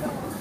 Let's.